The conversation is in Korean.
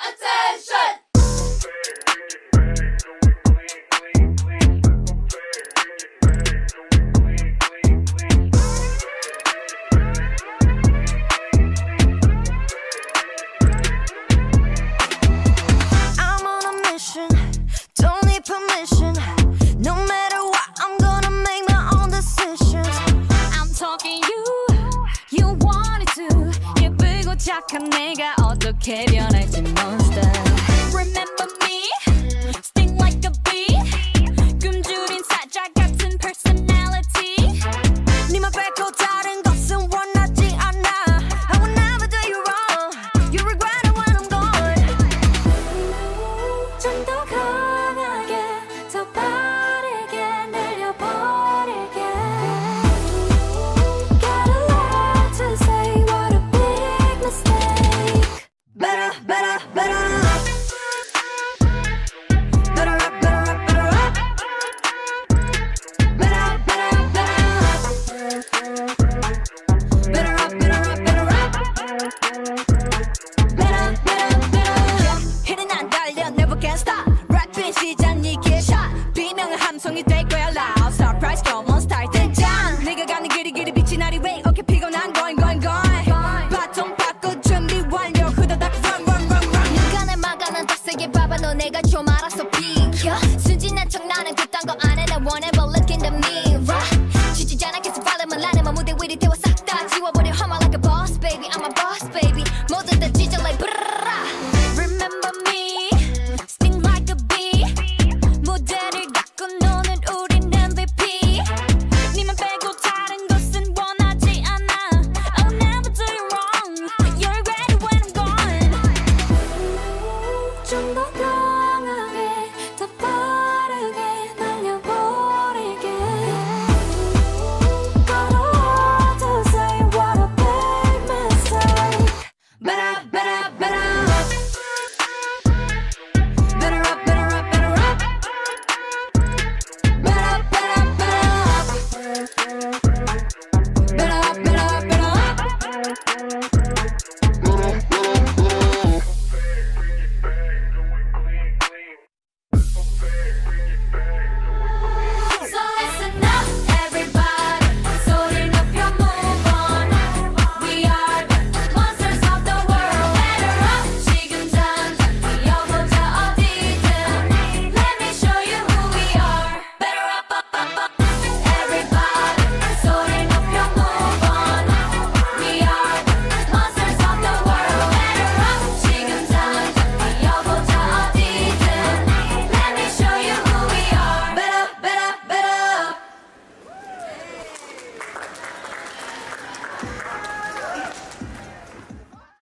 Attack! 착한 내가 어떻게 변할지 monster Remember me but 내가 좀 알았어.